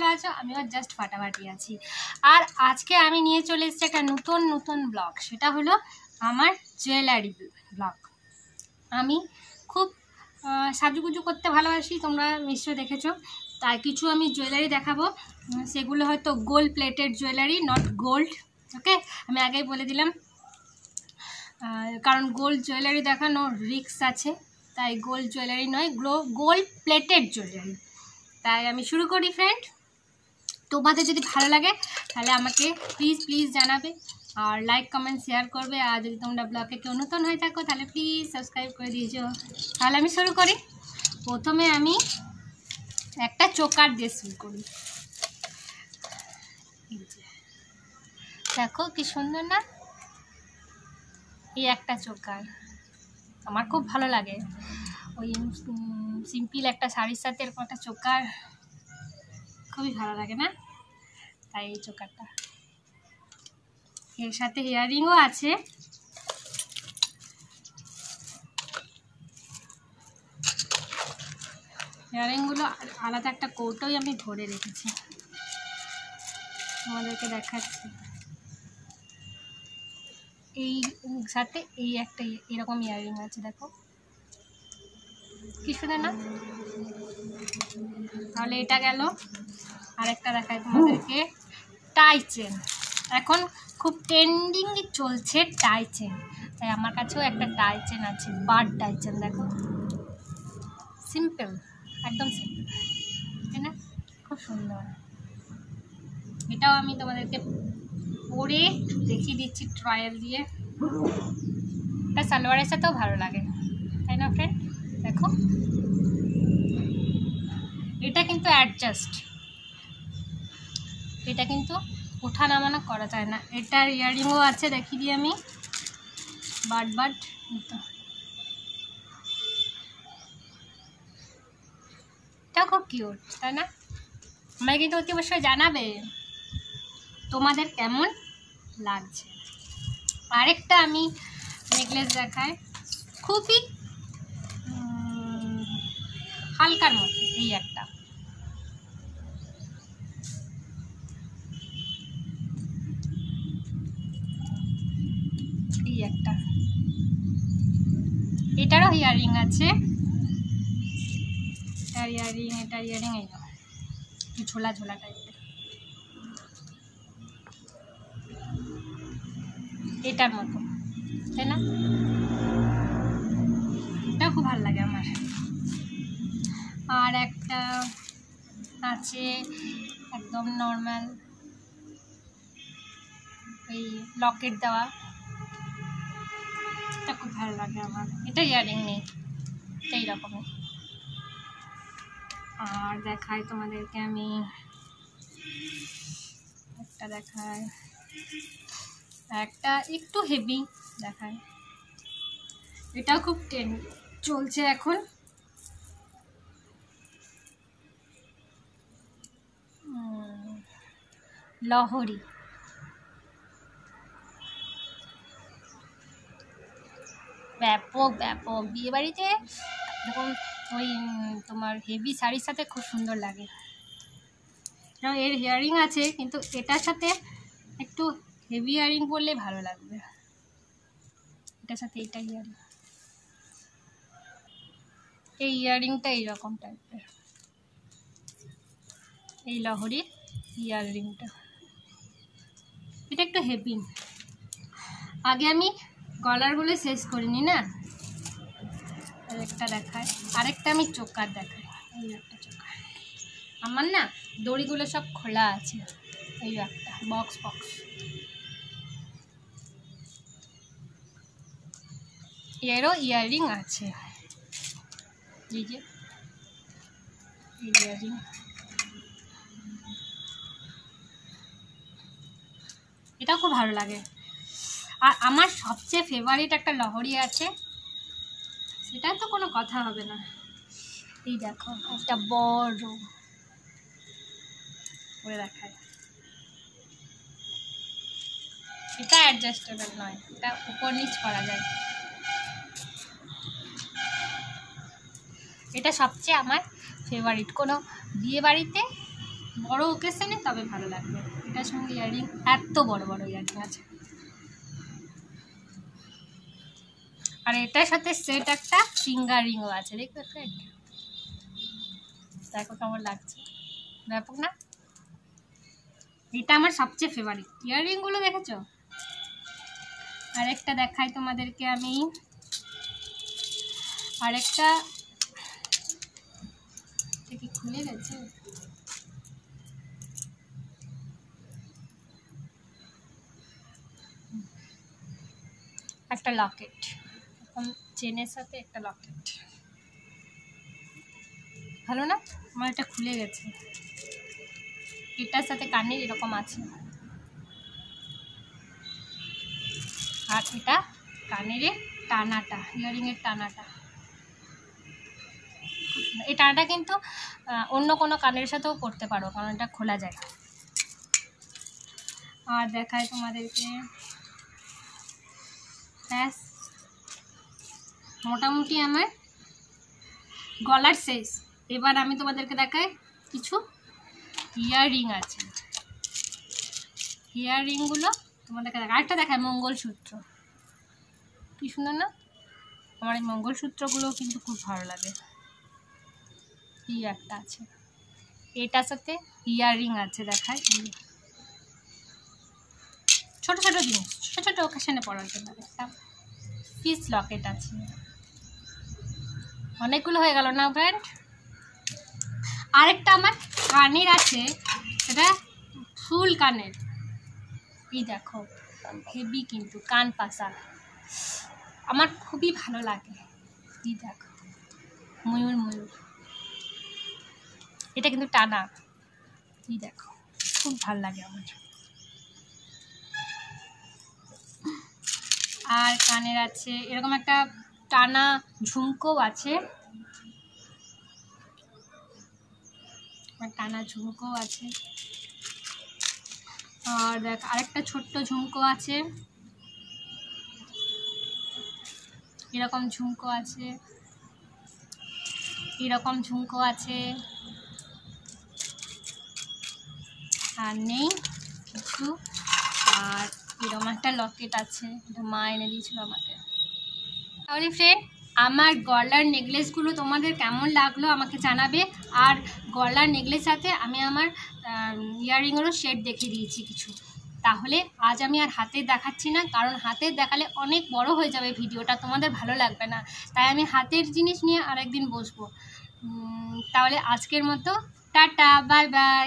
ভালো আছো? আমিও জাস্ট ফাটাফাটি আছি। আর আজকে আমি নিয়ে চলে এসেছি একটা নতুন নতুন ব্লগ সেটা হলো আমার জুয়েলারি ব্লগ আমি খুব সাজুগুজু করতে ভালোবাসি, তোমরা নিশ্চয়ই দেখেছ। তাই কিছু আমি জুয়েলারি দেখাবো। সেগুলো হয়তো gold plated jewellery not gold okay আমি আগেই বলে দিলাম। কারণ গোল্ড জুয়েলারি দেখানো রিক্স আছে। তাই গোল্ড জুয়েলারি নয় গ্লো গোল্ড প্লেটেড জুয়েলারি তাই আমি শুরু করি ফ্রেন্ড তোমাদের যদি ভালো লাগে, তাহলে আমাকে প্লিজ প্লিজ জানাবে। আর লাইক কমেন্ট শেয়ার করবে। আর যদি তোমরা ব্লগে কেউ নতুন হয়ে থাকো, তাহলে প্লিজ সাবস্ক্রাইব করে দিয়েছ তাহলে আমি শুরু করি। প্রথমে আমি একটা চোকার দিয়ে শুরু করি। দেখো কি সুন্দর না? এই একটা চোকার। আমার খুব ভালো লাগে। ওই সিম্পল একটা শাড়ির সাথে এরকম একটা চোকার। খুবই ভালো লাগে না? তাই এই চোকারটা। এর সাথে ইয়াররিংও আছে। ইয়াররিংগুলো আলাদা একটা কৌটোই আমি ভরে রেখেছি। তোমাদেরকে দেখাচ্ছি। এই সাথে এই একটা এরকম ইয়াররিং আছে, দেখো। কি শুনে না? তাহলে এটা গেল। আরেকটা দেখায় তোমাদেরকে। টাই চেন এখন খুব ট্রেন্ডিং চলছে টাই চেন তাই আমার কাছেও একটা টাই চেন আছে বার্ড টাই চেন দেখো। সিম্পল একদম সিম্পল তাই না? খুব সুন্দর। এটাও আমি তোমাদেরকে পরে দেখিয়ে দিচ্ছি ট্রায়াল দিয়ে। এটা সালোয়ারের সাথেও ভালো লাগে। তাই না ফ্রেন্ড দেখো। এটা কিন্তু অ্যাডজাস্ট এটা কিন্তু ওঠা নামানো করা যায় না। এটার ইয়াররিংও আছে, দেখি দিই আমি। বাট বাট এটাও খুব কিউট তাই না? আমাকে কিন্তু অতি অবশ্যই জানাবে তোমাদের কেমন লাগছে। আরেকটা আমি নেকলেস দেখাই। খুবই হালকার মধ্যে এই একটা। একটা। এটারও ইয়াররিং আছে। এটার ইয়াররিং এটার ইয়াররিং এই। একটু ঝোলা ঝোলা টাইপের এটার মতো, তাই না? এটা খুব ভালো লাগে আমার। আর একটা আছে একদম নর্মাল এই লকেট দেওয়া। এটা খুব ভালো লাগে আমার? এটা ইয়ারিং নেই এটা এইরকমের আর দেখাই তোমাদেরকে আমি। একটা দেখাই। একটা একটু হেভি দেখায় এটাও খুব টেন চলছে এখন। লহরি। ব্যাপক ব্যাপক। বিয়ে বাড়িতে যখন ওই তোমার হেভি শাড়ির সাথে খুব সুন্দর লাগে। কারণ এর হিয়ারিং আছে, কিন্তু এটার সাথে একটু হেভি ইয়ারিং পরলে ভালো লাগবে। এটার সাথে এটা ইয়ারিং এই ইয়ারিংটা এইরকম টাইপের এই লহরির ইয়াররিংটা এটা একটু হেভি আগে আমি গলারগুলো শেষ করিনি না আরেকটা দেখায় আরেকটা আমি চোকার দেখাই। এই একটা চোকার। আমার না দড়িগুলো সব খোলা আছে। এই একটা বক্স বক্স এরও ইয়াররিং আছে। এই যে ইয়াররিং এটা খুব ভালো লাগে। আর আমার সবচেয়ে ফেভারিট একটা লহরি আছে, সেটা তো কোনো কথা হবে না। এই দেখো, একটা বড়। করে দেখায় এটা অ্যাডজাস্টেবল নয়, এটা উপর নিচ করা যায়। এটা সবচেয়ে আমার ফেভারিট কোনো বিয়ে বাড়িতে বড় ওকেশনে তবে ভালো লাগবে। এটার সঙ্গে ইয়াররিং এত বড় বড় ইয়ারিং আছে। আর এটার সাথে সেট একটা ফিঙ্গার রিংও আছে, দেখতে ফ্রেন্ড দেখো কেমন লাগছে। ব্যাপক না? এটা আমার সবচেয়ে ফেভারিট ইয়াররিংগুলো দেখেছ? আরেকটা দেখাই তোমাদেরকে আমি। আরেকটা কি খুলে গেছে? একটা লকেট এরকম চেনের সাথে একটা লকেট। ভালো না? আমার এটা খুলে গেছে। এটার সাথে কানের এরকম আছে। আর এটা কানের টানাটা, ইয়ারিংয়ের টানাটা। এই টানাটা কিন্তু অন্য কোনো কানের সাথেও করতে পারো, কারণ এটা খোলা যায় আর দেখায় তোমাদেরকে। ব্যাস। মোটামুটি আমার গলার শেষ এবার আমি তোমাদেরকে দেখাই কিছু ইয়াররিং আছে। ইয়াররিংগুলো তোমাদেরকে দেখা আরেকটা দেখায় মঙ্গলসূত্র। কি সুন্দর না? আমার এই মঙ্গলসূত্রগুলো কিন্তু খুব ভালো লাগে। একটা আছে। এটার সাথে ইয়াররিং আছে দেখায়। ছোট ছোট জিনিস, ছোট ছোট ওকেশনে পড়ার জন্য। একটা পিস লকেট আছে। অনেকগুলো হয়ে গেল না ফ্রেন্ড আরেকটা আমার কানের আছে। সেটা ফুল কানের। এই দেখো, হেভি কিন্তু, কান পাশা আমার খুবই ভালো লাগে। এই দেখো, ময়ূর ময়ূর। এটা কিন্তু টানা। এই দেখো, খুব ভালো লাগে আমার। আর কানের আছে, এরকম একটা টানা ঝুমকো আছে। টানা ঝুমকো আছে। আর দেখ, আরেকটা ছোট্ট ঝুমকো আছে। এরকম ঝুমকো আছে। এরকম ঝুমকো আছে। আর নেই কিছু। আর এরকম একটা লকেট আছে। এটা মা এনে দিয়েছিল আমাকে। তাহলে ফ্রেন্ড আমার গলার নেকলেসগুলো তোমাদের কেমন লাগল আমাকে জানাবে। আর গলার নেকলেস সাথে আমি আমার ইয়াররিংয়েরও শেড দেখিয়ে দিয়েছি কিছু। তাহলে আজ আমি আর হাতের দেখাচ্ছি না, কারণ হাতের দেখালে অনেক বড় হয়ে যাবে ভিডিওটা, তোমাদের ভালো লাগবে না। তাই আমি হাতের জিনিস নিয়ে আরেকদিন বসবো। তাহলে আজকের মতো, টাটা বাই বাই